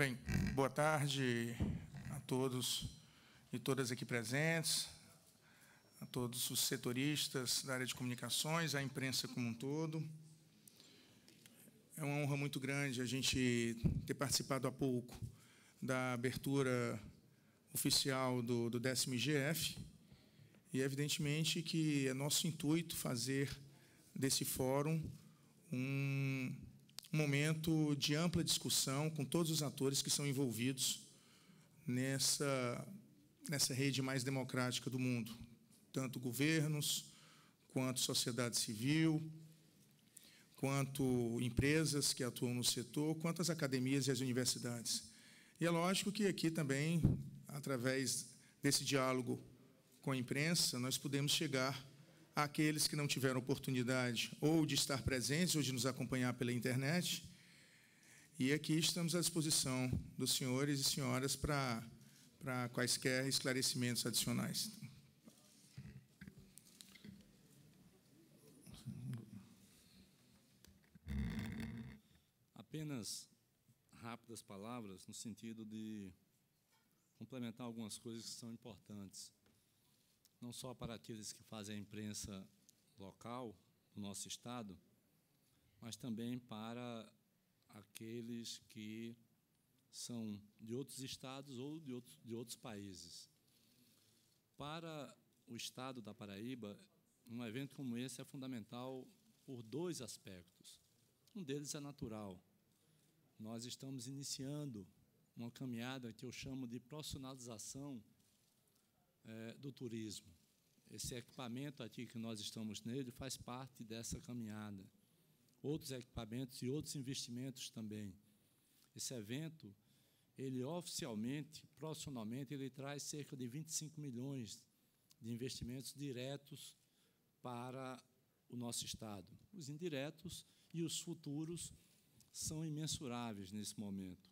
Bem, boa tarde a todos e todas aqui presentes, a todos os setoristas da área de comunicações, à imprensa como um todo. É uma honra muito grande a gente ter participado há pouco da abertura oficial do, do décimo IGF, e evidentemente que é nosso intuito fazer desse fórum um, um momento de ampla discussão com todos os atores que são envolvidos nessa, nessa rede mais democrática do mundo, tanto governos, quanto sociedade civil, quanto empresas que atuam no setor, quanto as academias e as universidades. E é lógico que aqui também, através desse diálogo com a imprensa, nós podemos chegar àqueles que não tiveram oportunidade ou de estar presentes ou de nos acompanhar pela internet. E aqui estamos à disposição dos senhores e senhoras para, para quaisquer esclarecimentos adicionais. Apenas rápidas palavras no sentido de complementar algumas coisas que são importantes, não só para aqueles que fazem a imprensa local do nosso estado, mas também para aqueles que são de outros estados ou de outros, de outros países. Para o estado da Paraíba, um evento como esse é fundamental por dois aspectos. Um deles é natural nós estamos iniciando uma caminhada que eu chamo de profissionalização é, do turismo. Esse equipamento aqui que nós estamos nele faz parte dessa caminhada. Outros equipamentos e outros investimentos também. Esse evento, ele oficialmente, profissionalmente, ele traz cerca de 25 milhões de investimentos diretos para o nosso Estado. Os indiretos e os futuros são imensuráveis nesse momento.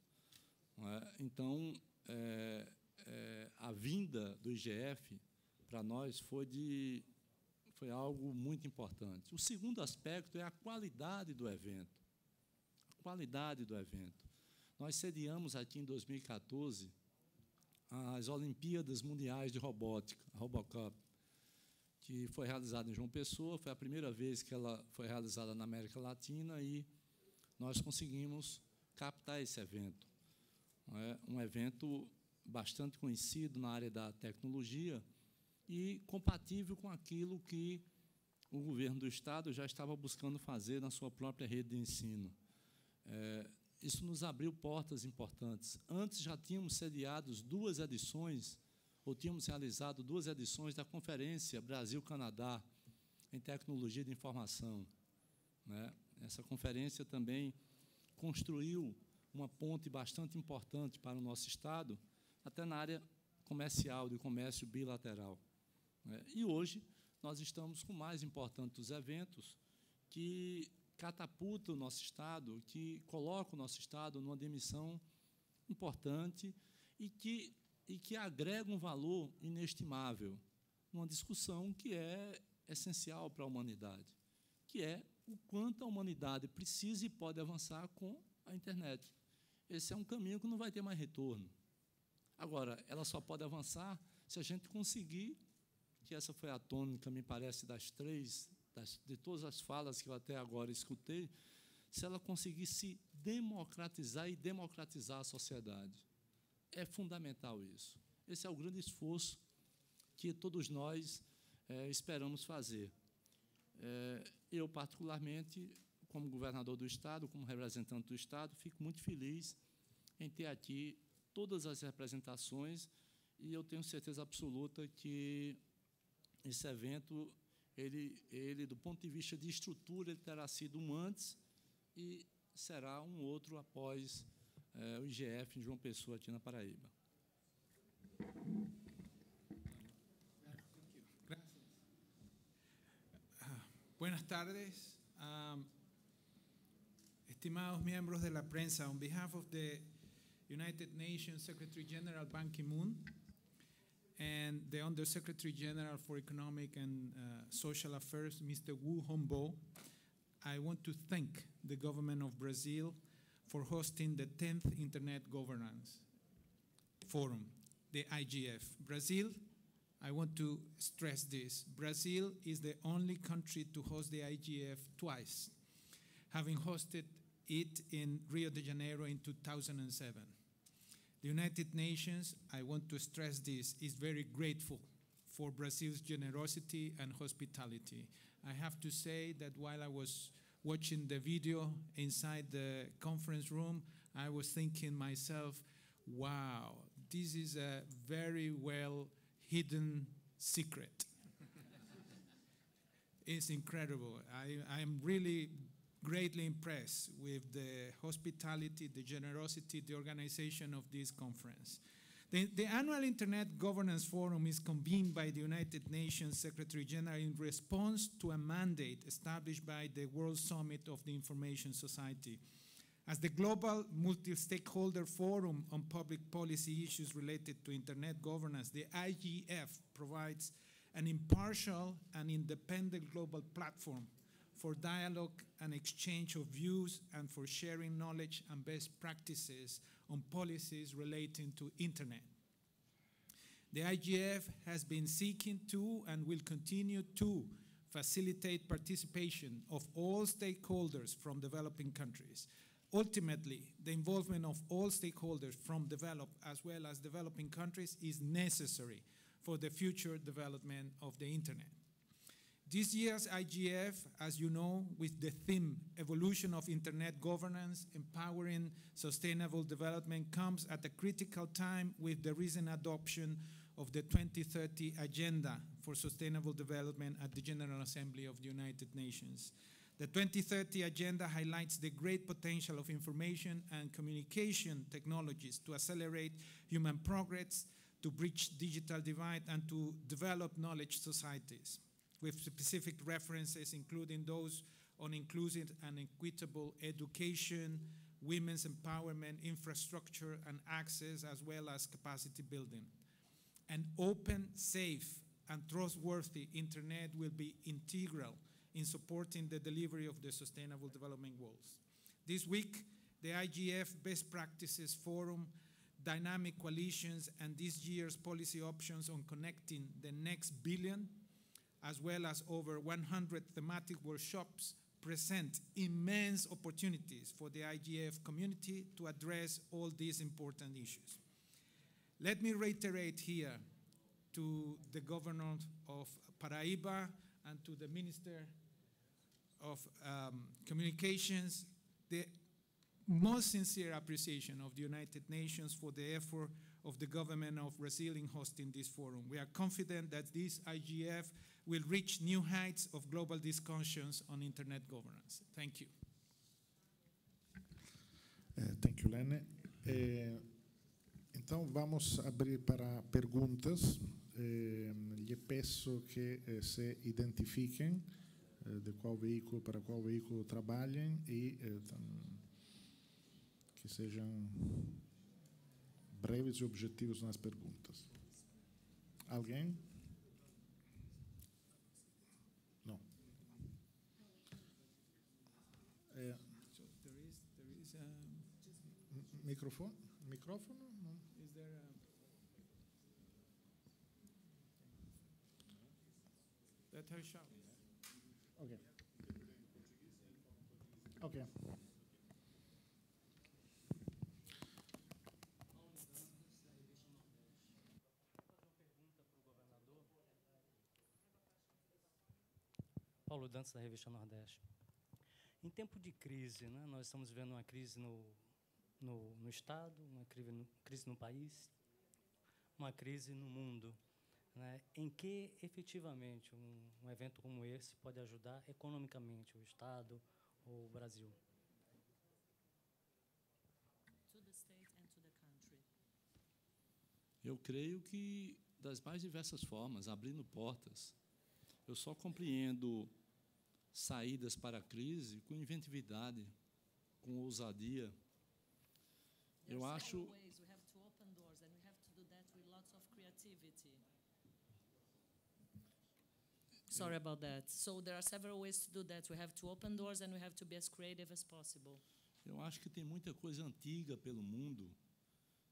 É? Então, é, é, a vinda do IGF para nós foi, de, foi algo muito importante. O segundo aspecto é a qualidade do evento. A qualidade do evento. Nós sediamos aqui em 2014 as Olimpíadas Mundiais de Robótica, a Robocup, que foi realizada em João Pessoa, foi a primeira vez que ela foi realizada na América Latina e nós conseguimos captar esse evento. É um evento bastante conhecido na área da tecnologia e compatível com aquilo que o governo do Estado já estava buscando fazer na sua própria rede de ensino. É, isso nos abriu portas importantes. Antes já tínhamos sediado duas edições, ou tínhamos realizado duas edições da Conferência Brasil-Canadá em Tecnologia de Informação. Né? Essa conferência também construiu uma ponte bastante importante para o nosso Estado, até na área comercial, de comércio bilateral. Né? E hoje nós estamos com mais importante dos eventos, que catapulta o nosso Estado, que coloca o nosso Estado numa dimensão importante e que, e que agrega um valor inestimável numa discussão que é essencial para a humanidade, que é o quanto a humanidade precisa e pode avançar com a internet. Esse é um caminho que não vai ter mais retorno. Agora, ela só pode avançar se a gente conseguir, que essa foi a tônica, me parece, das três, das, de todas as falas que eu até agora escutei, se ela conseguir se democratizar e democratizar a sociedade. É fundamental isso. Esse é o grande esforço que todos nós é, esperamos fazer. É, eu, particularmente, como governador do Estado, como representante do Estado, fico muito feliz em ter aqui todas as representações e eu tenho certeza absoluta que esse evento, ele, ele do ponto de vista de estrutura, ele terá sido um antes e será um outro após é, o IGF João Pessoa, aqui na Paraíba. Buenas tardes, um, estimados miembros de la prensa. On behalf of the United Nations Secretary General Ban Ki-moon and the Under Secretary General for Economic and uh, Social Affairs, Mr. Wu Hongbo, I want to thank the government of Brazil for hosting the 10th Internet Governance Forum, the IGF. Brazil, I want to stress this Brazil is the only country to host the IGF twice, having hosted it in Rio de Janeiro in 2007. The United Nations, I want to stress this, is very grateful for Brazil's generosity and hospitality. I have to say that while I was watching the video inside the conference room, I was thinking myself, wow, this is a very well hidden secret. it's incredible. I, I'm really greatly impressed with the hospitality, the generosity, the organization of this conference. The, the, annual Internet Governance Forum is convened by the United Nations Secretary General in response to a mandate established by the World Summit of the Information Society. As the global multi stakeholder forum on public policy issues related to Internet governance, the IGF provides an impartial and independent global platform for dialogue and exchange of views and for sharing knowledge and best practices on policies relating to internet. The IGF has been seeking to and will continue to facilitate participation of all stakeholders from developing countries. Ultimately, the involvement of all stakeholders from developed as well as developing countries is necessary for the future development of the internet. This year's IGF, as you know, with the theme Evolution of Internet Governance, Empowering Sustainable Development, comes at a critical time with the recent adoption of the 2030 Agenda for Sustainable Development at the General Assembly of the United Nations. The 2030 Agenda highlights the great potential of information and communication technologies to accelerate human progress, to bridge digital divide, and to develop knowledge societies with specific references, including those on inclusive and equitable education, women's empowerment, infrastructure and access, as well as capacity building. An open, safe, and trustworthy internet will be integral in supporting the delivery of the Sustainable Development Goals. This week, the IGF Best Practices Forum, Dynamic Coalitions, and this year's policy options on connecting the next billion as well as over 100 thematic workshops, present immense opportunities for the IGF community to address all these important issues. Let me reiterate here to the governor of Paraíba and to the Minister of um, Communications the most sincere appreciation of the United Nations for the effort of the government of Brazil in hosting this forum. We are confident that this IGF will reach new heights of global discussions on internet governance. Thank you. Uh, thank you, Lene. Uh, então, vamos abrir para perguntas. Uh, lhe peço que se identifiquem de qual veículo para qual veículo trabalhem e que sejam breves e objetivos nas perguntas. Alguém? Não. É. So there is, there is um, Microfone? Micrófono? Não. is there a, let her shout. Ok. Ok. Paulo Dantas, da revista Nordeste. Em tempo de crise, né, nós estamos vendo uma crise no, no, no Estado, uma crise no, crise no país, uma crise no mundo. Né, em que, efetivamente, um, um evento como esse pode ajudar economicamente o Estado ou o Brasil? to the state and to the country. Eu creio que das mais diversas formas, abrindo portas. Eu só compreendo saídas para a crise com inventividade, com ousadia. Eu acho. Sorry about that. So there are several ways to do that. We have to open doors and we have to be as creative as possible. Eu acho que tem muita coisa antiga pelo mundo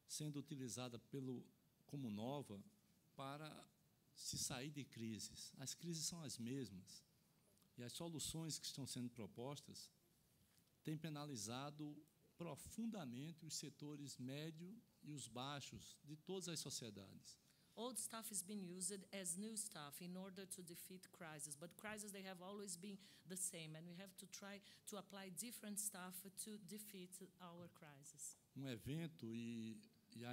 sendo utilizada pelo, como nova para se sair de crises. As crises são as mesmas. E as soluções que estão sendo propostas têm penalizado profundamente os setores médio e os baixos de todas as sociedades. Old stuff is being used as new stuff in order to defeat crises, but crises they have always been the same, and we have to try to apply different stuff to defeat our crisis. Um evento e, e a,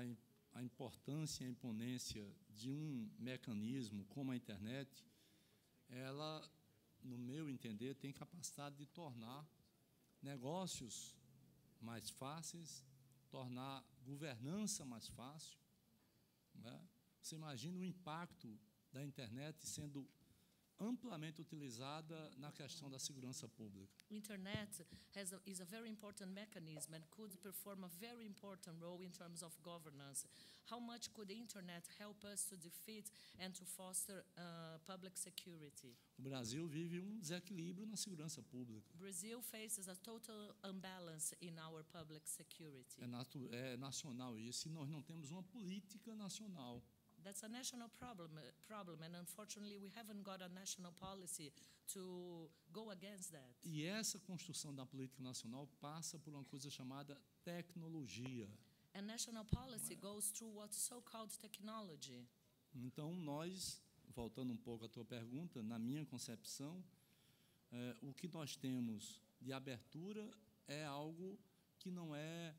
a importância e a imponência de um mecanismo como a internet, ela, no meu entender, tem capacidade de tornar negócios mais fáceis, tornar governança mais fácil. Não é? Você imagina o impacto da internet sendo amplamente utilizada na questão da segurança pública. Internet has a, is a very important mechanism and could perform a very important role in terms of governance. How much could the internet help us to defeat and to foster uh, public security? O Brasil vive um desequilíbrio na segurança pública. Brazil faces a total imbalance in our public security. É, é nacional isso, e nós não temos uma política nacional. That's a national problem, uh, problem, and unfortunately, we haven't got a national policy to go against that. E essa construção da política nacional passa por uma coisa chamada tecnologia. And national policy goes through what's so-called technology. Então, nós, voltando um pouco à tua pergunta, na minha concepção, eh, o que nós temos de abertura é algo que não é,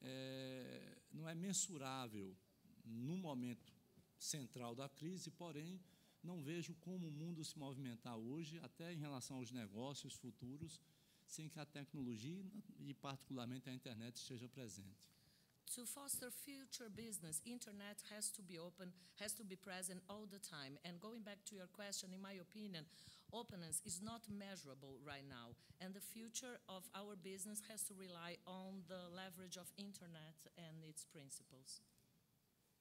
eh, não é mensurável no momento central da crise, porém, não vejo como o mundo se movimentar hoje, até em relação aos negócios futuros, sem que a tecnologia e, particularmente, a internet esteja presente. To foster future business, internet has to be open, has to be present all the time. And going back to your question, in my opinion, openness is not measurable right now. And the future of our business has to rely on the leverage of internet and its principles.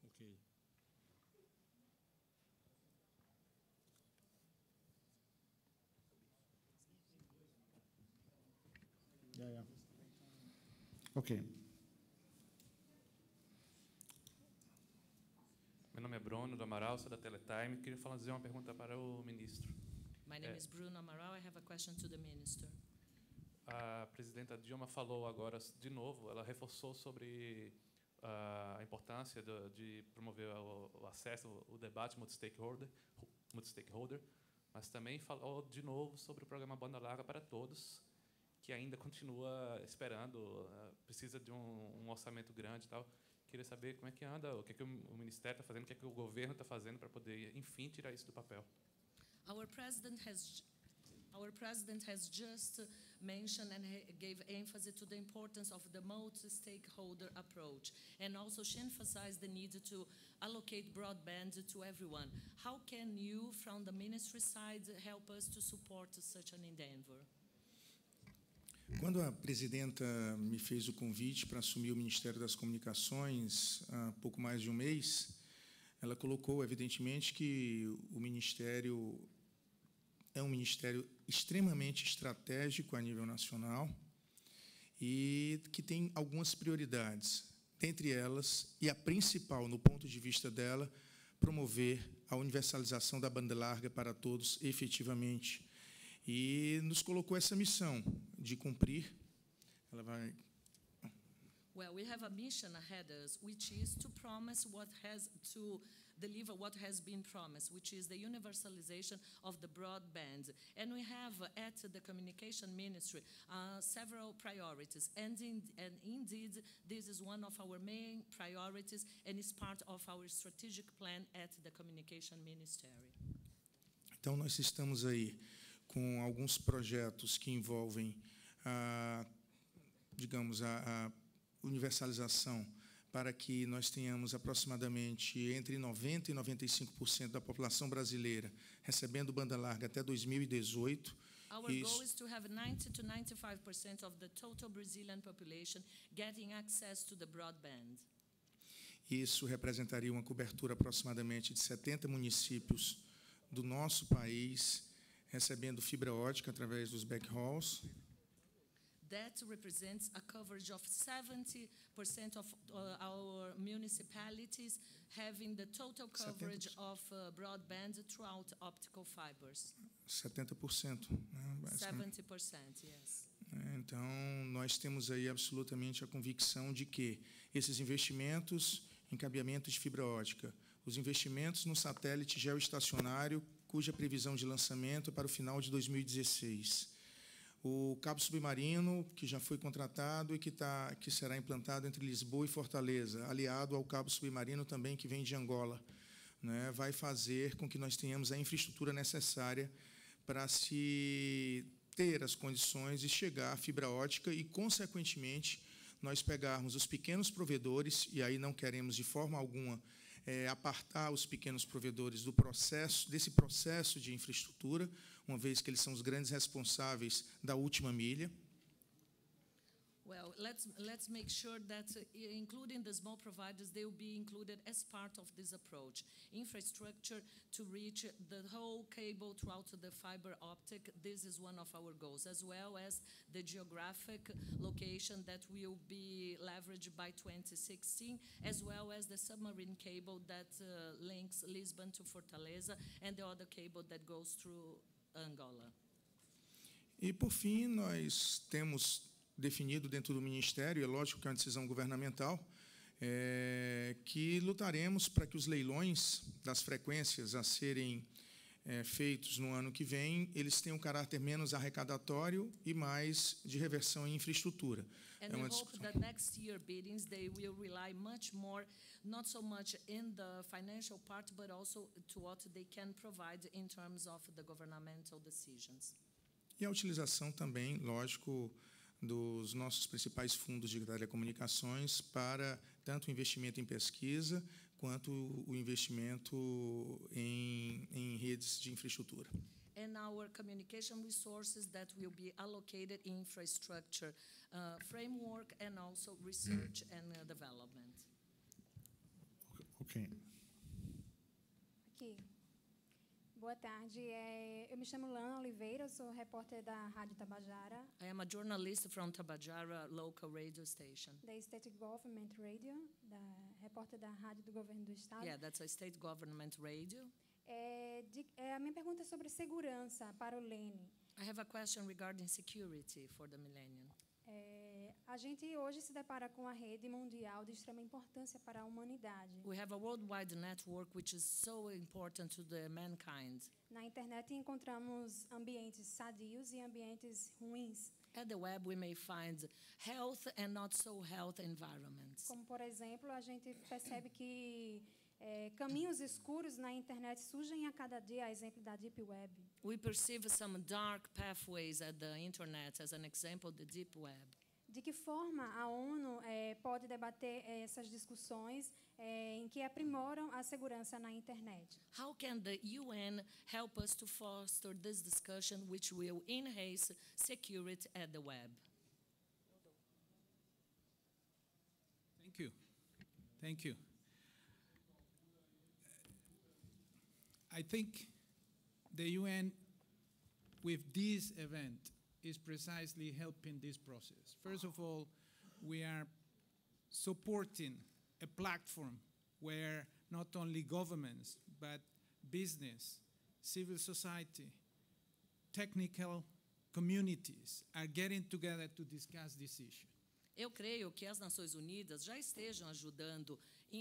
Ok. Ok. Meu nome é Bruno do Amaral, sou da Teletime. Queria fazer uma pergunta para o ministro. My name Eh. is Bruno Amaral. I have a question to the minister. A presidenta Dilma falou agora de novo, ela reforçou sobre ah, a importância de promover o, o acesso, o debate multi-stakeholder, multi-stakeholder, mas também falou de novo sobre o programa Banda Larga para Todos, que ainda continua esperando, ah, precisa de um, um orçamento grande e tal. Queria saber como é que anda, o que, é que o Ministério está fazendo, o que, é que o governo está fazendo para poder, enfim, tirar isso do papel. Our president has our president has just mentioned and gave emphasis to the importance of the multi-stakeholder approach and also she emphasized the need to allocate broadband to everyone. How can you from the ministry side help us to support such an endeavor? Quando a presidenta me fez o convite para assumir o Ministério das Comunicações há pouco mais de um mês, ela colocou, evidentemente, que o Ministério é um ministério extremamente estratégico a nível nacional e que tem algumas prioridades. Dentre elas, e a principal, no ponto de vista dela, promover a universalização da banda larga para todos efetivamente e nos colocou essa missão de cumprir. Ela vai. Well, we have a mission ahead of us, which is to promise what has to deliver what has been promised, which is the universalization of the broadband. And we have at the communication ministry uh, several priorities, and, in, and indeed, this is one of our main priorities, and is part of our strategic plan at the communication ministry. Então, nós estamos aí com alguns projetos que envolvem, a, digamos, a, a universalização para que nós tenhamos aproximadamente entre 90% e 95% da população brasileira recebendo banda larga até 2018. Our Is- goal is to have 90 to 95% of the total Brazilian population getting access to the broadband. Isso representaria uma cobertura aproximadamente de 70 municípios do nosso país recebendo fibra ótica através dos backhauls. That represents a coverage of 70% of uh, our municipalities having the total coverage of uh, broadband throughout optical fibers. 70%. Né, basicamente. 70%, yes. É, Então, nós temos aí absolutamente a convicção de que esses investimentos em cabeamento de fibra ótica, os investimentos no satélite geoestacionário, cuja previsão de lançamento é para o final de 2016, o cabo submarino, que já foi contratado e que, tá, que será implantado entre Lisboa e Fortaleza, aliado ao cabo submarino também que vem de Angola, né, vai fazer com que nós tenhamos a infraestrutura necessária para se ter as condições de chegar à fibra ótica e, consequentemente, nós pegarmos os pequenos provedores, e aí não queremos de forma alguma eh, apartar os pequenos provedores do processo, desse processo de infraestrutura, uma vez que eles são os grandes responsáveis da última milha. Well, let's, let's make sure that uh, including the small providers, they will be included as part of this approach. Infrastructure to reach the whole cable throughout the fiber optic, this is one of our goals, as well as the geographic location that will be leveraged by 2016, as well as the submarine cable that uh, links Lisbon to Fortaleza and the other cable that goes through Angola. E, por fim, nós temos definido dentro do Ministério, é lógico que é uma decisão governamental, é, que lutaremos para que os leilões das frequências a serem é, feitos no ano que vem, eles tenham um caráter menos arrecadatório e mais de reversão em infraestrutura. And É we hope that next year biddings, they will rely much more, not so much in the financial part, but also to what they can provide in terms of the governmental decisions. E a utilização também, lógico, dos nossos principais fundos de telecomunicações para tanto investimento em pesquisa quanto o investimento em, em redes de infraestrutura. And our communication resources that will be allocated in infrastructure uh, framework and also research and uh, development. Ok. Aqui. Boa tarde. É, eu me chamo Lana Oliveira, sou repórter da Rádio Tabajara, I am a journalist from Tabajara local radio station. da State Government Radio, da, repórter da Rádio do Governo do Estado. Yeah, that's a state government radio. É, de- é, a minha pergunta é sobre segurança para o Lene. I have a question regarding security for the millennium. É, a gente hoje se depara com a rede mundial de extrema importância para a humanidade. We have a worldwide network which is so important to the mankind. Na internet encontramos ambientes sadios e ambientes ruins, At the web, we may find health and not so health environments. como por exemplo, a gente percebe que é, caminhos escuros na internet surgem a cada dia, a exemplo da Deep Web. We perceive some dark pathways at the internet, as an example, the deep web. De que forma a ONU eh, pode debater eh, essas discussões eh, em que aprimoram a segurança na internet? How can the UN help us to foster this discussion which will enhance security at the web? Thank you. Thank you. I think the UN, with this event, is precisely helping this process. First of all, we are supporting a platform where not only governments, but business, civil society, technical communities are getting together to discuss this issue. Eu creio que as Nações Unidas já estejam ajudando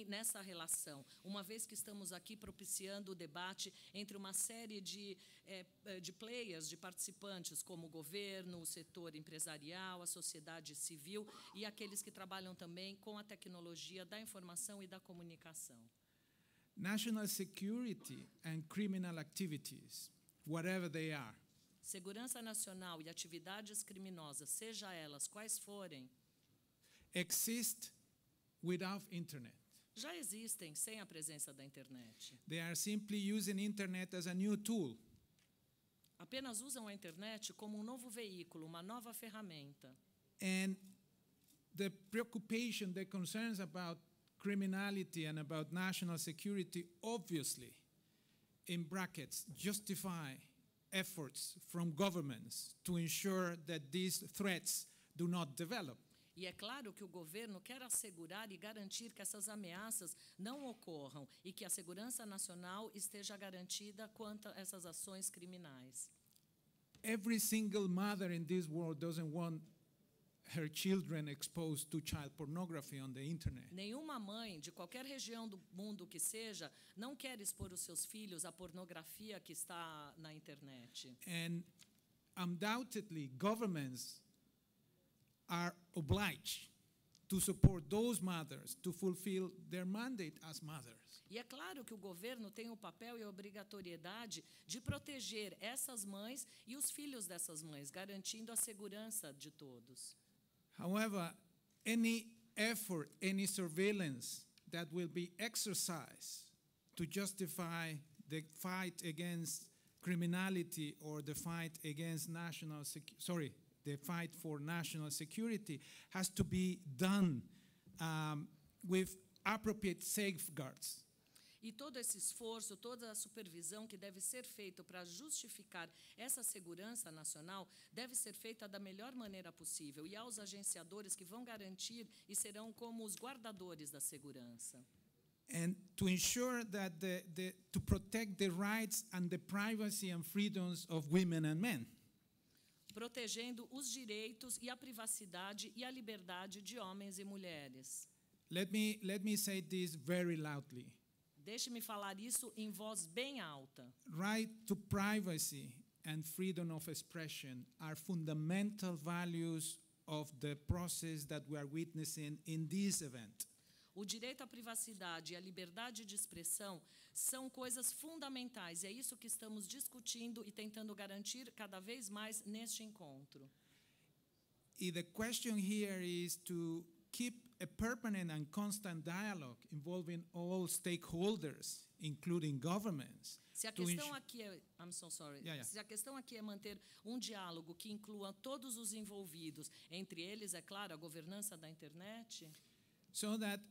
nessa relação, uma vez que estamos aqui propiciando o debate entre uma série de, eh, eh, de players, de participantes, como o governo, o setor empresarial, a sociedade civil e aqueles que trabalham também com a tecnologia da informação e da comunicação. National security and criminal activities, whatever they are, Segurança nacional e atividades criminosas, seja elas quais forem, exist without internet. Já existem sem a presença da internet. They are simply using internet as a new tool. Apenas usam a internet como um novo veículo, uma nova ferramenta. And the preoccupation, the concerns about criminality and about national security obviously, in brackets, justify efforts from governments to ensure that these threats do not develop. E é claro que o governo quer assegurar e garantir que essas ameaças não ocorram e que a segurança nacional esteja garantida quanto a essas ações criminais. Every single mother in this world doesn't want her children exposed to child pornography on the internet. Nenhuma mãe de qualquer região do mundo que seja não quer expor os seus filhos à pornografia que está na internet. And undoubtedly, governments are obliged to support those mothers to fulfill their mandate as mothers. E é claro que o governo tem o papel e a obrigatoriedade de proteger essas mães e os filhos dessas mães, garantindo a segurança de todos. However, any effort, any surveillance that will be exercised to justify the fight against criminality or the fight against national sec- sorry, the fight for national security has to be done um, with appropriate safeguards. E todo esse esforço, toda a supervisão que deve ser feito para justificar essa segurança nacional deve ser feita da melhor maneira possível e aos agenciadores que vão garantir e serão como os guardadores da segurança. and to ensure that the, the, to protect the rights and the privacy and freedoms of women and men. Protegendo os direitos e a privacidade e a liberdade de homens e mulheres. Let me, let me say this very loudly. Deixe-me falar isso em voz bem alta. Right to privacy and freedom of expression are fundamental values of the process that we are witnessing in this event. O direito à privacidade e a liberdade de expressão são coisas fundamentais, e é isso que estamos discutindo e tentando garantir cada vez mais neste encontro. I- the question here is to keep a permanent and constant dialogue involving all stakeholders, including governments. Se a questão aqui é, I'm so sorry. Yeah, yeah. Se a questão aqui é manter um diálogo que inclua todos os envolvidos, entre eles, é claro, a governança da internet, so that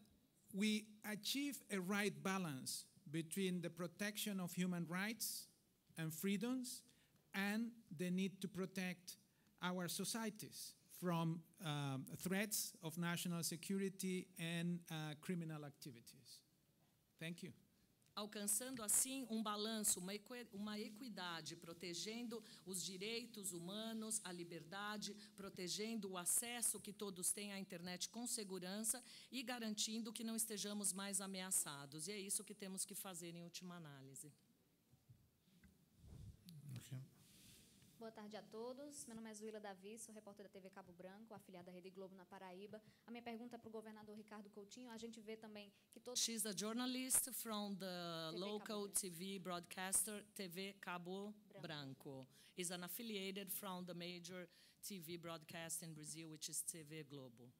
we achieve a right balance between the protection of human rights and freedoms and the need to protect our societies from um, threats of national security and uh, criminal activities. Thank you. Alcançando assim um balanço, uma, equi- uma equidade, protegendo os direitos humanos, a liberdade, protegendo o acesso que todos têm à internet com segurança e garantindo que não estejamos mais ameaçados. E é isso que temos que fazer em última análise. Ok. Boa tarde a todos. Meu nome é Zuila Davi, sou repórter da TV Cabo Branco, afiliada à Rede Globo na Paraíba. A minha pergunta é para o governador Ricardo Coutinho. A gente vê também que todos She's a journalist from the TV local Branco. TV broadcaster TV Cabo Branco. Is an affiliated from the major TV broadcast in Brazil, which is TV Globo.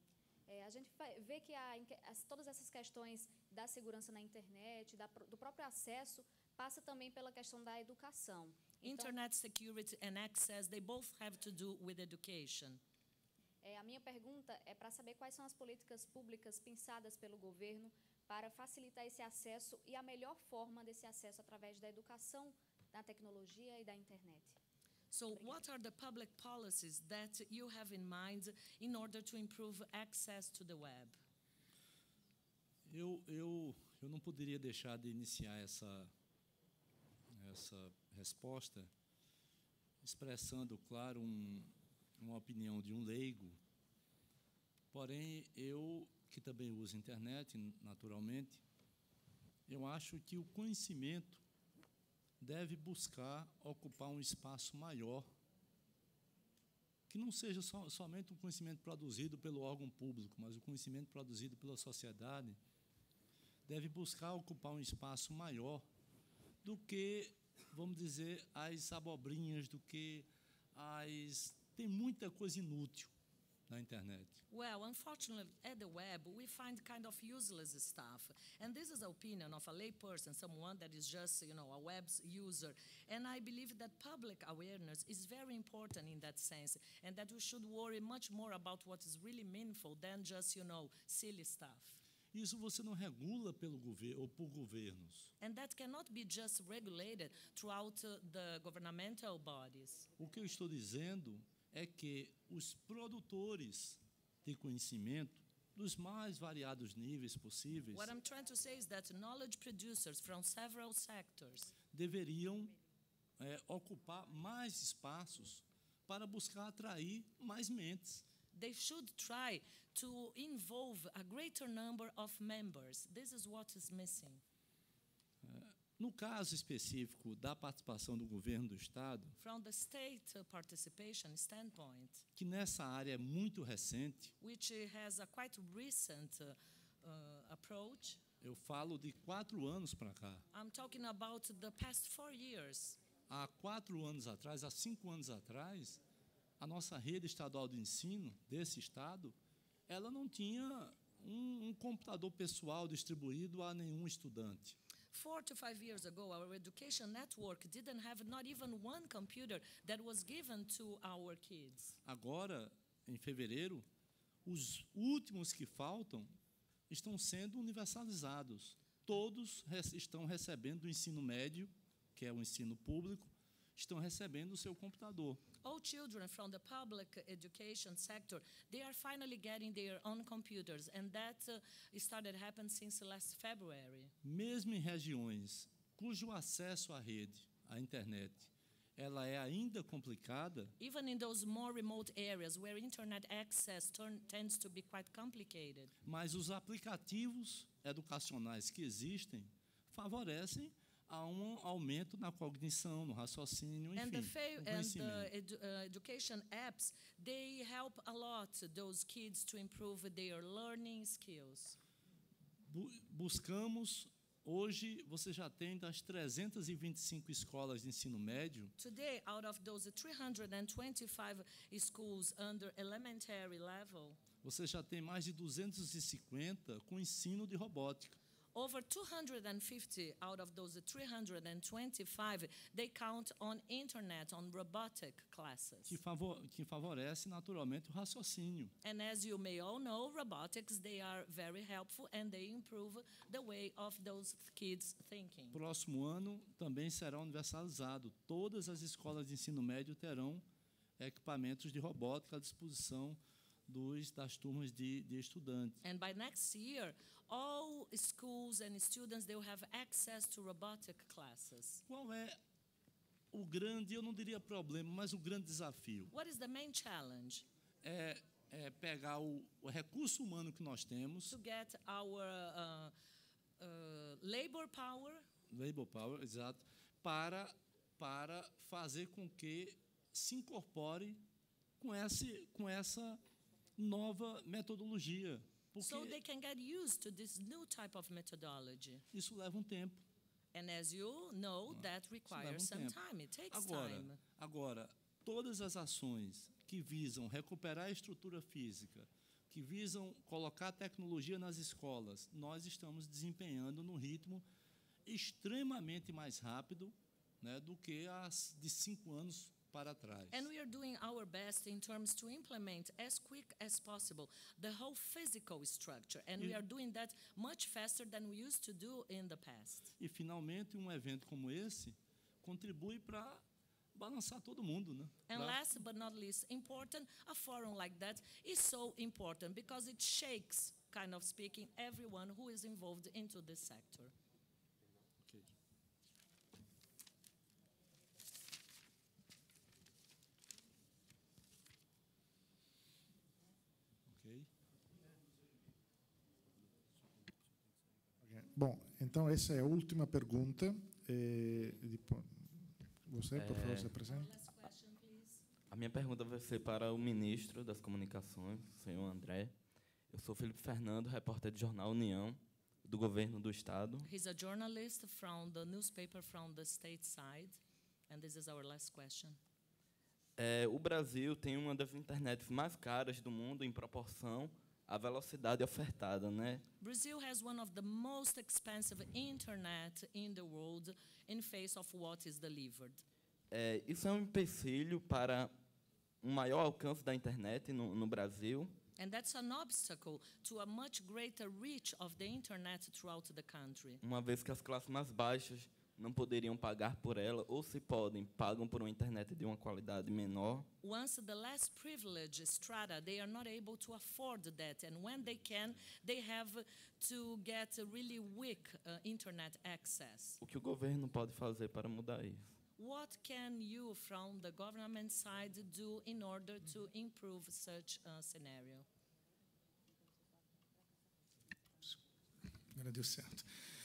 É, a gente vê que a as- todas essas questões da segurança na internet, da do próprio acesso, passa também pela questão da educação. Então, Internet security and access, they both have to do with education. é, a minha pergunta é para saber quais são as políticas públicas pensadas pelo governo para facilitar esse acesso e a melhor forma desse acesso através da educação, da tecnologia e da internet. So, what are the public policies that you have in mind in order to improve access to the web? Eu, eu, eu não poderia deixar de iniciar essa, essa resposta expressando, claro, um, uma opinião de um leigo. Porém, eu, que também uso internet, naturalmente, eu acho que o conhecimento deve buscar ocupar um espaço maior, que não seja só, somente um conhecimento produzido pelo órgão público, mas o conhecimento produzido pela sociedade deve buscar ocupar um espaço maior do que, vamos dizer, as abobrinhas, do que as. Tem muita coisa inútil na internet. Well, unfortunately, at the web, we find kind of useless stuff. And this is the opinion of a layperson, someone that is just, you know, a web user. And I believe that public awareness is very important in that sense, and that we should worry much more about what is really meaningful than just, you know, silly stuff. Isso você não regula pelo governo ou por governos. And that cannot be just regulated throughout uh, the governmental bodies. O que eu estou dizendo é que os produtores de conhecimento dos mais variados níveis possíveis What I'm trying to say is that knowledge producers from several sectors deveriam é, ocupar mais espaços para buscar atrair mais mentes. They should try to involve a greater number of members. This is what is missing. No caso específico da participação do governo do Estado, From the state participation standpoint, que nessa área é muito recente, which has a quite recent uh, approach, eu falo de quatro anos para cá. I'm talking about the past four years. Há quatro anos atrás, há cinco anos atrás, a nossa rede estadual de ensino desse estado, ela não tinha um, um computador pessoal distribuído a nenhum estudante. Four to five years ago, our education network didn't have not even one computer that was given to our kids. Agora, em fevereiro, os últimos que faltam estão sendo universalizados. Todos estão recebendo do ensino médio, que é o ensino público, estão recebendo o seu computador. All children from the public education sector, they are finally getting their own computers, and that uh, started happening since last February. Mesmo em regiões cujo acesso à rede, à internet, ela é ainda complicada, Even in those more remote areas where internet access turn, tends to be quite complicated, mas os aplicativos educacionais que existem favorecem a um aumento na cognição, no raciocínio, and the, enfim, fa- no and the edu- uh, education apps, they help a lot those kids to improve their learning skills. Bu- buscamos, hoje, você já tem das 325 escolas de ensino médio, Today, out of those 325 schools under elementary level, você já tem mais de 250 com ensino de robótica. Over 250 out of those 325, they count on internet, on robotic classes. que, favor, que favorece naturalmente o raciocínio. And as you may all know, robotics, they are very helpful and they improve the way of those kids thinking. Próximo ano também será universalizado. Todas as escolas de ensino médio terão equipamentos de robótica à disposição dos, das turmas de, de estudantes. And by next year, all schools and students, they will have access to robotic classes. Qual é o grande, eu não diria problema, mas o grande desafio? What is the main challenge? É, é pegar o, o recurso humano que nós temos, To get our uh, uh, labor power labor power, exato, para, para fazer com que se incorpore com, esse, com essa nova metodologia. Porque so they can get used to this new type of methodology. isso leva um tempo. And as you know, that requires some tempo. time. It takes Agora, time. agora, todas as ações que visam recuperar a estrutura física, que visam colocar tecnologia nas escolas, nós estamos desempenhando num ritmo extremamente mais rápido né, do que as de cinco anos para trás. And we are doing our best in terms to implement as quick as possible the whole physical structure. And we E- are doing that much faster than we used to do in the past. E, finalmente, um evento como esse contribui para balançar todo mundo. Né? And last but not least, important, a forum like that is so important because it shakes, kind of speaking, everyone who is involved into this sector. Bom, então essa é a última pergunta. Depo- você, por favor, É. se apresenta. A minha pergunta vai ser para o ministro das Comunicações, o senhor André. Eu sou Felipe Fernando, repórter do jornal União, do governo do estado. He's a journalist from the newspaper from the state side. And this is our last question. É, o Brasil tem uma das internets mais caras do mundo em proporção à velocidade ofertada, né? Brazil has one of the most expensive internet in the world in face of what is delivered. É, isso é um empecilho para um maior alcance da internet no, no Brasil. And that's an obstacle to a much greater reach of the internet throughout the country. uma vez que as classes mais baixas não poderiam pagar por ela, ou se podem, pagam por uma internet de uma qualidade menor. Once the less privileged strata, they are not able to afford that, and when they can, they have to get a really weak uh, internet access. O que o governo pode fazer para mudar isso? What can you, from the government side, do in order to improve such a scenario? Agora deu certo.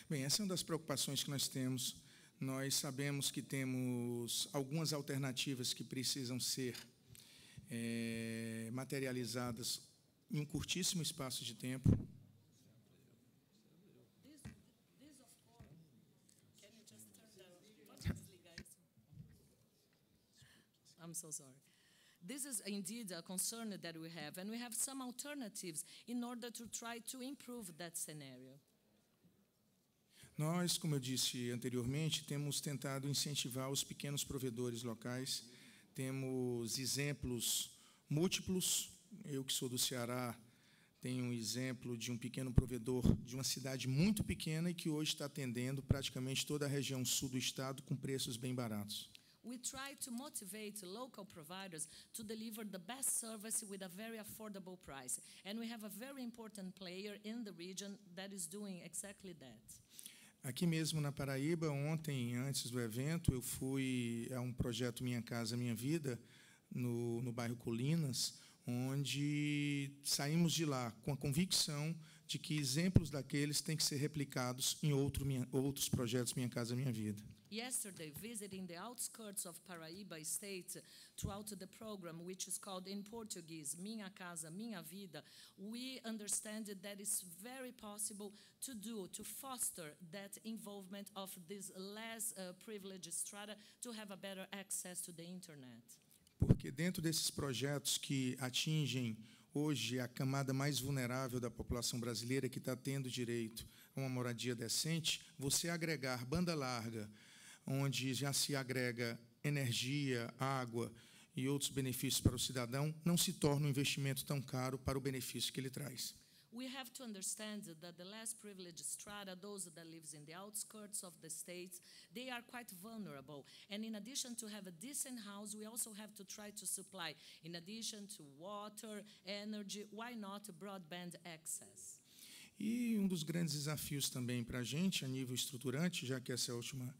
Bem, essa é uma das preocupações que nós temos. Nós sabemos que temos algumas alternativas que precisam ser é, materializadas em um curtíssimo espaço de tempo. I'm so sorry. This is indeed a concern that we have, and we have some alternatives in order to try to improve that scenario. Nós, como eu disse anteriormente, temos tentado incentivar os pequenos provedores locais. Temos exemplos múltiplos. Eu, que sou do Ceará, tenho um exemplo de um pequeno provedor de uma cidade muito pequena e que hoje está atendendo praticamente toda a região sul do estado com preços bem baratos. We try to motivate local providers to deliver the best service with a very affordable price. And we have a very important player in the region that is doing exactly that. Aqui mesmo na Paraíba, ontem, antes do evento, eu fui a um projeto Minha Casa Minha Vida, no, no bairro Colinas, onde saímos de lá com a convicção de que exemplos daqueles têm que ser replicados em outro, minha, outros projetos Minha Casa Minha Vida. Yesterday, visiting the outskirts of Paraíba State throughout the program, which is called in Portuguese Minha Casa, Minha Vida, we understand that it's very possible to do, to foster that involvement of this less uh, privileged strata to have a better access to the internet. Porque dentro desses projetos que atingem hoje a camada mais vulnerável da população brasileira que está tendo direito a uma moradia decente, você agregar banda larga, onde já se agrega energia, água e outros benefícios para o cidadão, não se torna um investimento tão caro para o benefício que ele traz. We have to understand that the less privileged strata, those that lives in the outskirts of the states, they are quite vulnerable. And in addition to have a decent house, we also have to try to supply, in addition to water, energy, why not broadband access? E um dos grandes desafios também para a gente, a nível estruturante, já que essa é a última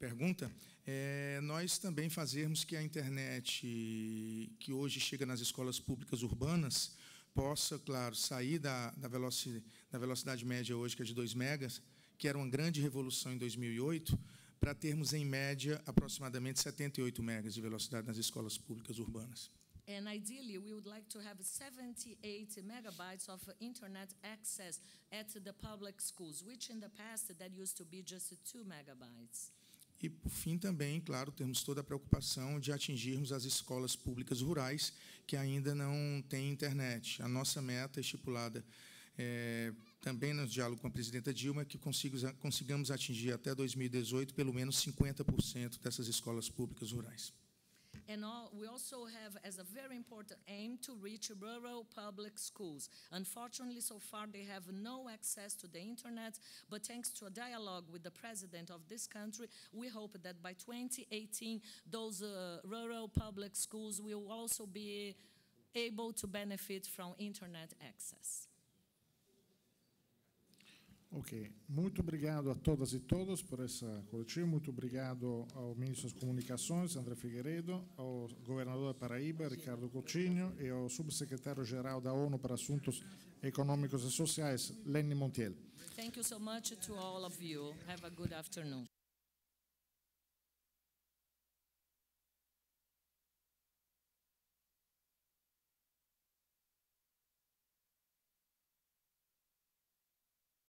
pergunta, é nós também fazermos que a internet que hoje chega nas escolas públicas urbanas possa, claro, sair da, da, velocidade, da velocidade média hoje, que é de 2 megas, que era uma grande revolução em 2008, para termos, em média, aproximadamente 78 megas de velocidade nas escolas públicas urbanas. And ideally, we would like to have 78 megabytes of internet access at the public schools, which in the past that used to be just 2 megabytes. E, por fim, também, claro, temos toda a preocupação de atingirmos as escolas públicas rurais que ainda não têm internet. A nossa meta estipulada é, também no diálogo com a presidenta Dilma é que consigamos atingir até 2018 pelo menos 50% dessas escolas públicas rurais. And all, we also have as a very important aim to reach rural public schools. Unfortunately, so far they have no access to the internet, but thanks to a dialogue with the president of this country, we hope that by 2018, those uh, rural public schools will also be able to benefit from internet access. Ok, muito obrigado a todas e todos por essa coletiva. Muito obrigado ao Ministro das Comunicações, André Figueiredo, ao Governador da Paraíba, Ricardo Coutinho, e ao Subsecretário-Geral da ONU para Assuntos Econômicos e Sociais, Lenny Montiel. Thank you so much to all of you. Have a good afternoon.